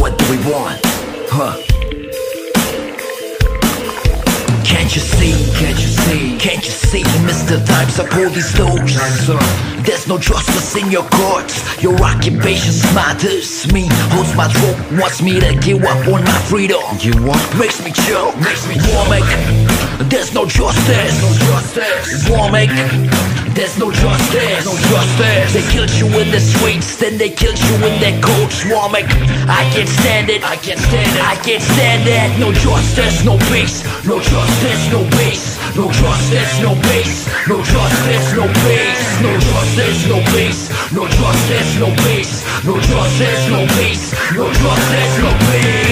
want. Huh. Can't you see? Can't you see? Can't you see? Mr. Times up all these doors. There's no justice in your courts. Your occupation smothers me. Holds my throat, wants me to give up on my freedom. You what? Makes me choke. Makes me Womack. There's no justice. No justice. There's no justice. No justice. They killed you in the streets, then they killed you in their coats. Womack. I can't stand it. I can't stand it. I can't stand it. No justice, no peace. No justice, no peace. No justice, no peace. No justice, no peace. No justice, no peace. No justice, no peace. No justice, no peace. No justice, no peace.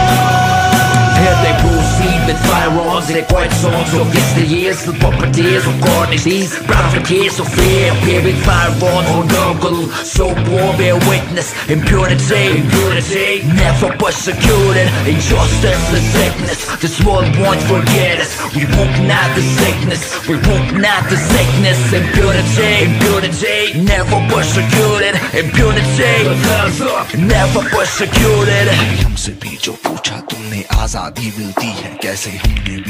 firearms and they quite songs of yesteryears The puppeteers of carnities Profiteers of fear Appear with firearms on double So war bear witness Impunity Impunity Never persecuted Injustice and sickness This world won't forget us We won't not the sickness We won't not the sickness Impunity Impunity Never persecuted Impunity Never persecuted हमसे भी जो पूछा तुमने आजादी मिलती है कैसे हमने भी